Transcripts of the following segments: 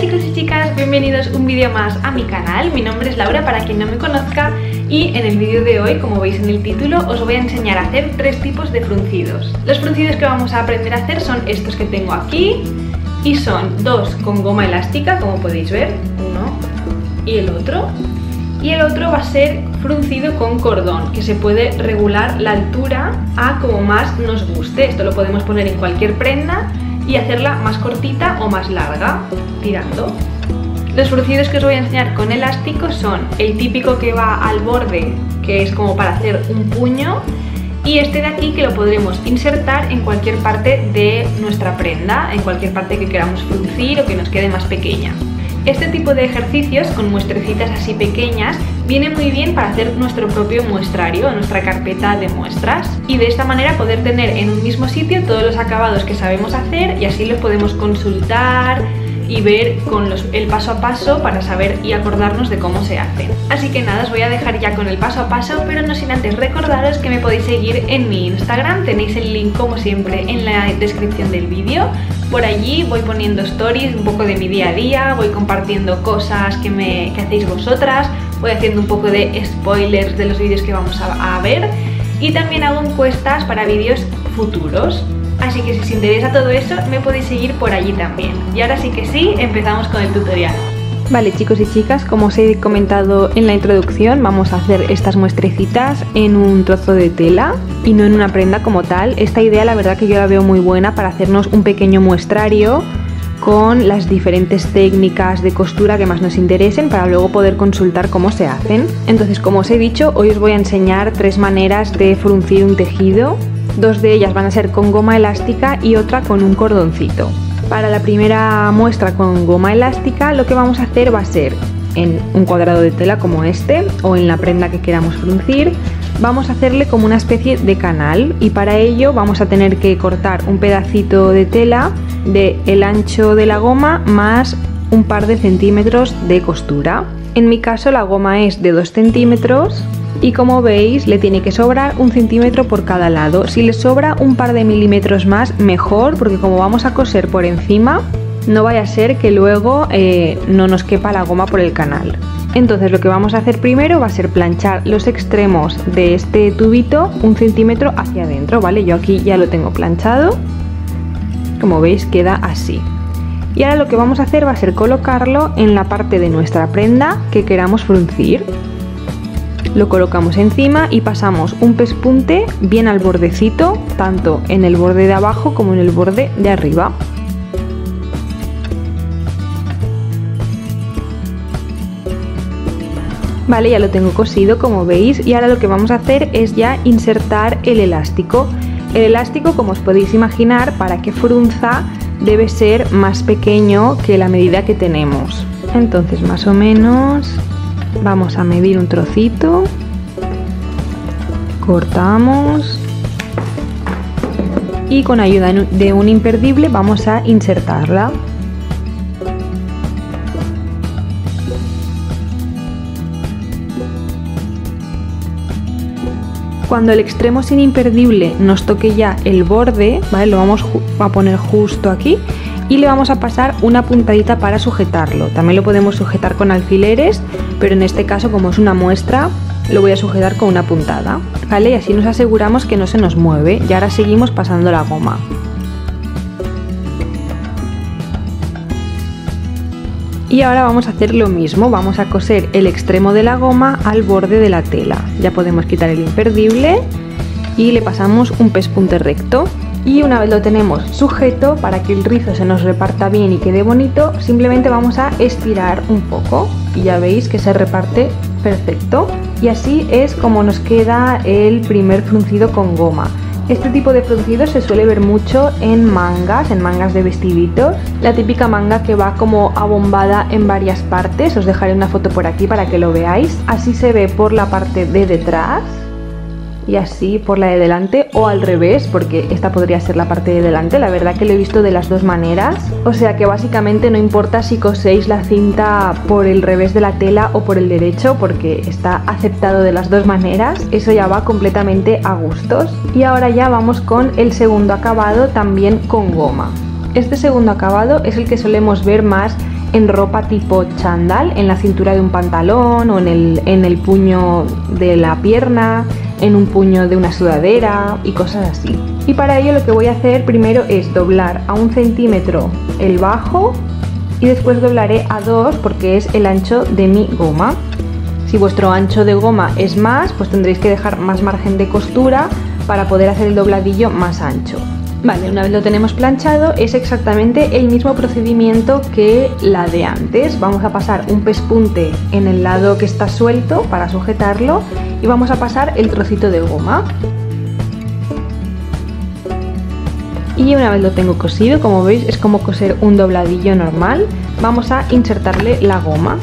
chicos y chicas, bienvenidos un vídeo más a mi canal. Mi nombre es Laura para quien no me conozca y en el vídeo de hoy, como veis en el título, os voy a enseñar a hacer tres tipos de fruncidos. Los fruncidos que vamos a aprender a hacer son estos que tengo aquí y son dos con goma elástica, como podéis ver, uno y el otro. Y el otro va a ser fruncido con cordón, que se puede regular la altura a como más nos guste. Esto lo podemos poner en cualquier prenda y hacerla más cortita o más larga, tirando. Los fruncidos que os voy a enseñar con elástico son el típico que va al borde, que es como para hacer un puño, y este de aquí que lo podremos insertar en cualquier parte de nuestra prenda, en cualquier parte que queramos fruncir o que nos quede más pequeña. Este tipo de ejercicios con muestrecitas así pequeñas viene muy bien para hacer nuestro propio muestrario, nuestra carpeta de muestras y de esta manera poder tener en un mismo sitio todos los acabados que sabemos hacer y así los podemos consultar, y ver con el paso a paso para saber y acordarnos de cómo se hace. Así que nada, os voy a dejar ya con el paso a paso, pero no sin antes recordaros que me podéis seguir en mi Instagram, tenéis el link como siempre en la descripción del vídeo. Por allí voy poniendo stories, un poco de mi día a día, voy compartiendo cosas que, me, que hacéis vosotras, voy haciendo un poco de spoilers de los vídeos que vamos a, ver y también hago encuestas para vídeos futuros. Así que si os interesa todo eso, me podéis seguir por allí también. Y ahora sí que sí, empezamos con el tutorial. Vale chicos y chicas, como os he comentado en la introducción, vamos a hacer estas muestrecitas en un trozo de tela y no en una prenda como tal. Esta idea la verdad que yo la veo muy buena para hacernos un pequeño muestrario con las diferentes técnicas de costura que más nos interesen para luego poder consultar cómo se hacen. Entonces, como os he dicho, hoy os voy a enseñar tres maneras de fruncir un tejido Dos de ellas van a ser con goma elástica y otra con un cordoncito. Para la primera muestra con goma elástica lo que vamos a hacer va a ser en un cuadrado de tela como este o en la prenda que queramos fruncir vamos a hacerle como una especie de canal y para ello vamos a tener que cortar un pedacito de tela de el ancho de la goma más un par de centímetros de costura. En mi caso la goma es de 2 centímetros y como veis le tiene que sobrar un centímetro por cada lado. Si le sobra un par de milímetros más, mejor, porque como vamos a coser por encima, no vaya a ser que luego eh, no nos quepa la goma por el canal. Entonces lo que vamos a hacer primero va a ser planchar los extremos de este tubito un centímetro hacia adentro, ¿vale? Yo aquí ya lo tengo planchado, como veis queda así. Y ahora lo que vamos a hacer va a ser colocarlo en la parte de nuestra prenda que queramos fruncir. Lo colocamos encima y pasamos un pespunte bien al bordecito, tanto en el borde de abajo como en el borde de arriba. Vale, ya lo tengo cosido como veis y ahora lo que vamos a hacer es ya insertar el elástico. El elástico, como os podéis imaginar, para que frunza debe ser más pequeño que la medida que tenemos. Entonces más o menos Vamos a medir un trocito. Cortamos. Y con ayuda de un imperdible vamos a insertarla. Cuando el extremo sin imperdible nos toque ya el borde, ¿vale? lo vamos a poner justo aquí y le vamos a pasar una puntadita para sujetarlo. También lo podemos sujetar con alfileres, pero en este caso como es una muestra, lo voy a sujetar con una puntada, ¿vale? Y así nos aseguramos que no se nos mueve y ahora seguimos pasando la goma. Y ahora vamos a hacer lo mismo, vamos a coser el extremo de la goma al borde de la tela. Ya podemos quitar el imperdible y le pasamos un pespunte recto. Y una vez lo tenemos sujeto para que el rizo se nos reparta bien y quede bonito simplemente vamos a estirar un poco. Y ya veis que se reparte perfecto. Y así es como nos queda el primer fruncido con goma este tipo de fruncido se suele ver mucho en mangas, en mangas de vestiditos. La típica manga que va como abombada en varias partes. Os dejaré una foto por aquí para que lo veáis. Así se ve por la parte de detrás y así por la de delante o al revés porque esta podría ser la parte de delante. La verdad que lo he visto de las dos maneras. O sea que básicamente no importa si coséis la cinta por el revés de la tela o por el derecho porque está aceptado de las dos maneras. Eso ya va completamente a gustos. Y ahora ya vamos con el segundo acabado también con goma. Este segundo acabado es el que solemos ver más en ropa tipo chandal, en la cintura de un pantalón o en el, en el puño de la pierna, en un puño de una sudadera y cosas así. Y para ello lo que voy a hacer primero es doblar a un centímetro el bajo y después doblaré a dos porque es el ancho de mi goma. Si vuestro ancho de goma es más, pues tendréis que dejar más margen de costura para poder hacer el dobladillo más ancho. Vale, una vez lo tenemos planchado es exactamente el mismo procedimiento que la de antes. Vamos a pasar un pespunte en el lado que está suelto para sujetarlo y vamos a pasar el trocito de goma. Y una vez lo tengo cosido, como veis es como coser un dobladillo normal, vamos a insertarle la goma.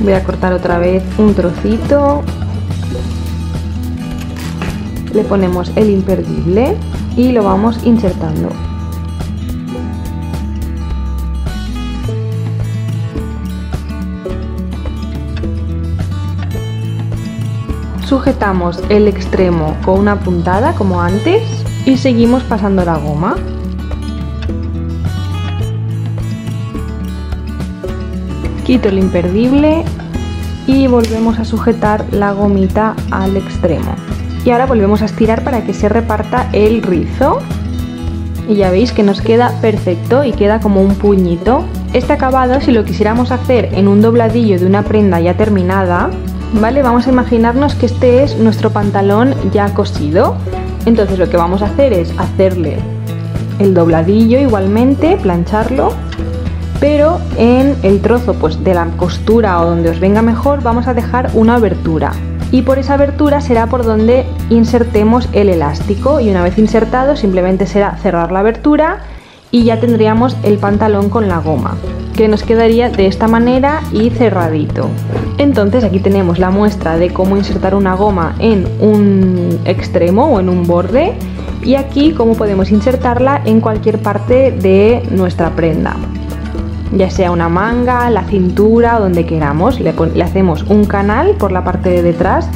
Voy a cortar otra vez un trocito. Le ponemos el imperdible y lo vamos insertando. Sujetamos el extremo con una puntada como antes y seguimos pasando la goma. Quito el imperdible y volvemos a sujetar la gomita al extremo y ahora volvemos a estirar para que se reparta el rizo. Y ya veis que nos queda perfecto y queda como un puñito. Este acabado si lo quisiéramos hacer en un dobladillo de una prenda ya terminada vale vamos a imaginarnos que este es nuestro pantalón ya cosido. Entonces lo que vamos a hacer es hacerle el dobladillo igualmente plancharlo. Pero en el trozo pues de la costura o donde os venga mejor vamos a dejar una abertura y por esa abertura será por donde insertemos el elástico. Y una vez insertado simplemente será cerrar la abertura y ya tendríamos el pantalón con la goma que nos quedaría de esta manera y cerradito. Entonces aquí tenemos la muestra de cómo insertar una goma en un extremo o en un borde. Y aquí cómo podemos insertarla en cualquier parte de nuestra prenda ya sea una manga, la cintura donde queramos. Le, hacemos un canal por la parte de detrás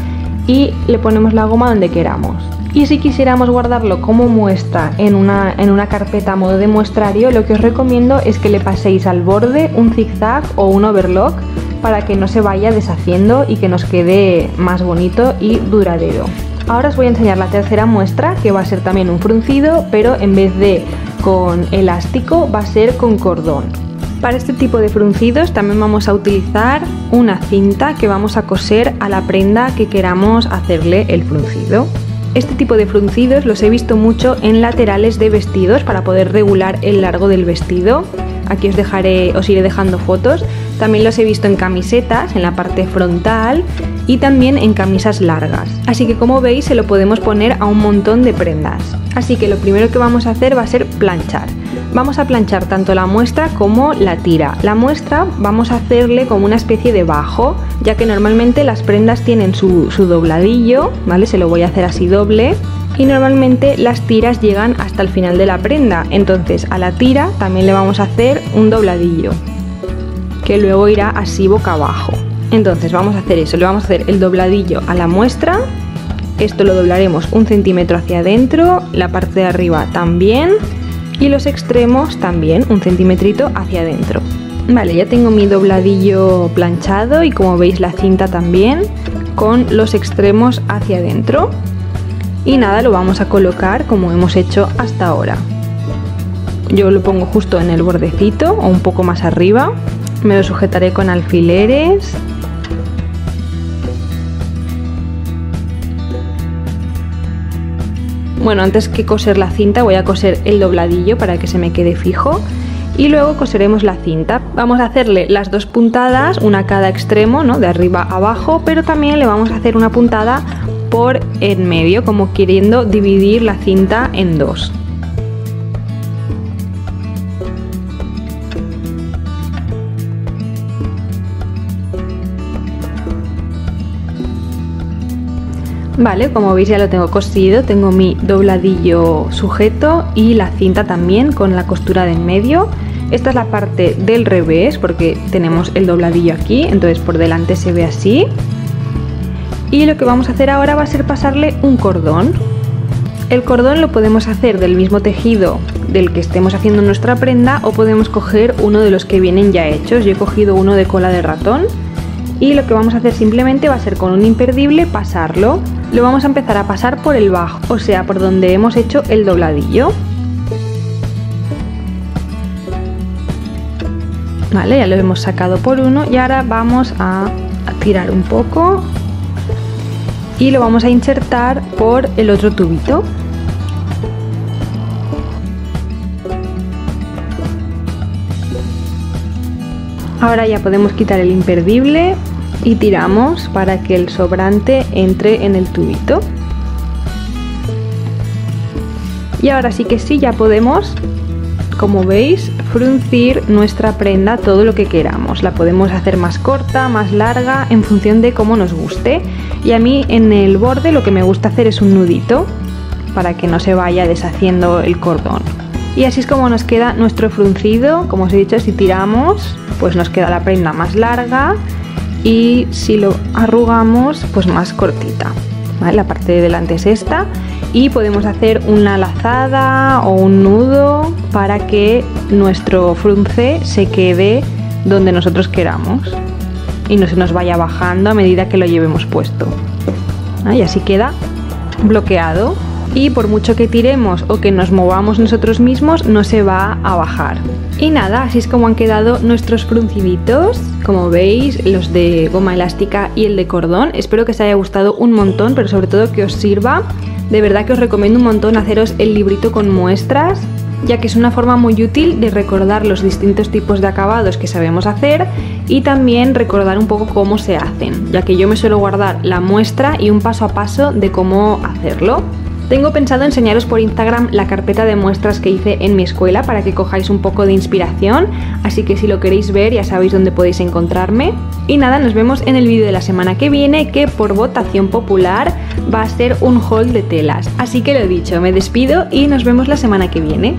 y le ponemos la goma donde queramos. Y si quisiéramos guardarlo como muestra en una, en una carpeta a modo de muestrario, lo que os recomiendo es que le paséis al borde un zigzag o un overlock para que no se vaya deshaciendo y que nos quede más bonito y duradero. Ahora os voy a enseñar la tercera muestra que va a ser también un fruncido, pero en vez de con elástico va a ser con cordón. Para este tipo de fruncidos también vamos a utilizar una cinta que vamos a coser a la prenda que queramos hacerle el fruncido. Este tipo de fruncidos los he visto mucho en laterales de vestidos para poder regular el largo del vestido. Aquí os dejaré, os iré dejando fotos. También los he visto en camisetas, en la parte frontal y también en camisas largas. Así que como veis se lo podemos poner a un montón de prendas. Así que lo primero que vamos a hacer va a ser planchar. Vamos a planchar tanto la muestra como la tira. La muestra vamos a hacerle como una especie de bajo, ya que normalmente las prendas tienen su, dobladillo, ¿vale? Se lo voy a hacer así doble y normalmente las tiras llegan hasta el final de la prenda, entonces a la tira también le vamos a hacer un dobladillo, que luego irá así boca abajo. Entonces vamos a hacer eso, le vamos a hacer el dobladillo a la muestra, esto lo doblaremos un centímetro hacia adentro, la parte de arriba también y los extremos también un centímetrito hacia adentro. Vale, ya tengo mi dobladillo planchado y como veis la cinta también con los extremos hacia adentro. Y nada, lo vamos a colocar como hemos hecho hasta ahora. Yo lo pongo justo en el bordecito o un poco más arriba. Me lo sujetaré con alfileres Bueno, antes que coser la cinta voy a coser el dobladillo para que se me quede fijo y luego coseremos la cinta. Vamos a hacerle las dos puntadas, una a cada extremo, ¿no? de arriba a abajo, pero también le vamos a hacer una puntada por en medio, como queriendo dividir la cinta en dos. Vale, como veis ya lo tengo cosido, tengo mi dobladillo sujeto y la cinta también con la costura de en medio. Esta es la parte del revés porque tenemos el dobladillo aquí, entonces por delante se ve así. Y lo que vamos a hacer ahora va a ser pasarle un cordón. El cordón lo podemos hacer del mismo tejido del que estemos haciendo nuestra prenda o podemos coger uno de los que vienen ya hechos. Yo he cogido uno de cola de ratón y lo que vamos a hacer simplemente va a ser con un imperdible pasarlo. Lo vamos a empezar a pasar por el bajo, o sea, por donde hemos hecho el dobladillo. Vale, ya lo hemos sacado por uno y ahora vamos a, a tirar un poco y lo vamos a insertar por el otro tubito. Ahora ya podemos quitar el imperdible y tiramos para que el sobrante entre en el tubito. Y ahora sí que sí, ya podemos, como veis, fruncir nuestra prenda todo lo que queramos. La podemos hacer más corta, más larga, en función de cómo nos guste. Y a mí en el borde lo que me gusta hacer es un nudito para que no se vaya deshaciendo el cordón. Y así es como nos queda nuestro fruncido. Como os he dicho, si tiramos, pues nos queda la prenda más larga y si lo arrugamos, pues más cortita. La parte de delante es esta y podemos hacer una lazada o un nudo para que nuestro frunce se quede donde nosotros queramos y no se nos vaya bajando a medida que lo llevemos puesto. Y así queda bloqueado y por mucho que tiremos o que nos movamos nosotros mismos no se va a bajar. Y nada, así es como han quedado nuestros frunciditos, como veis, los de goma elástica y el de cordón. Espero que os haya gustado un montón, pero sobre todo que os sirva. De verdad que os recomiendo un montón haceros el librito con muestras ya que es una forma muy útil de recordar los distintos tipos de acabados que sabemos hacer y también recordar un poco cómo se hacen, ya que yo me suelo guardar la muestra y un paso a paso de cómo hacerlo. Tengo pensado enseñaros por Instagram la carpeta de muestras que hice en mi escuela para que cojáis un poco de inspiración, así que si lo queréis ver ya sabéis dónde podéis encontrarme. Y nada, nos vemos en el vídeo de la semana que viene que por votación popular va a ser un haul de telas. Así que lo dicho, me despido y nos vemos la semana que viene.